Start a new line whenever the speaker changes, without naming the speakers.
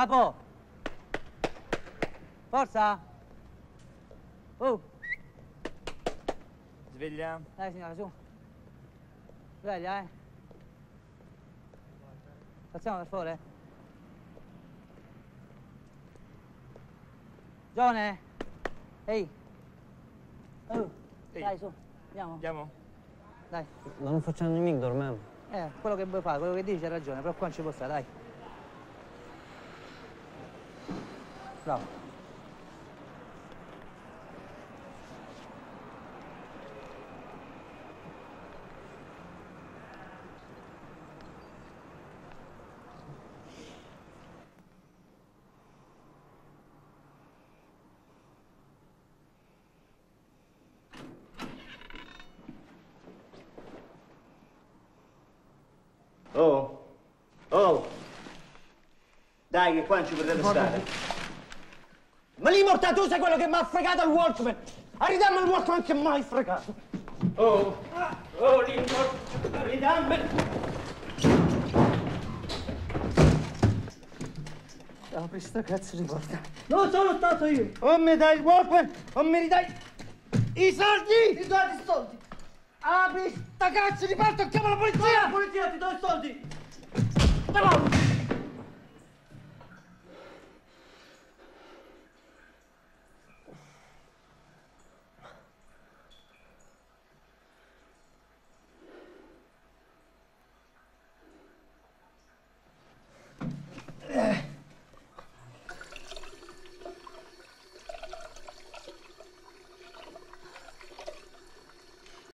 Capo! Forza! Oh!
Sveglia.
Dai signora, su. Sveglia, eh. Facciamo per favore. Gione! Ehi! Oh,
Ehi.
dai su, andiamo.
Andiamo?
Dai.
Ma non facciamo nemico, dormiamo.
Eh, quello che vuoi fare, quello che dici hai ragione, però qua non ci può stare, dai. Bravo.
Oh, oh, dai che qua non ci potrebbe stare. Ma lì morta tu sei quello che mi ha fregato il Walkman. Ridammi il Walkman che mi hai fregato. Oh, oh, lì morta, ridammi.
Apri sta cazzo di porta.
Non sono stato io. O mi dai il Walkman o mi ridai i soldi.
Ti do i soldi!
Apri sta cazzo di porta e chiama la polizia.
La polizia ti do i soldi!
Andiamo.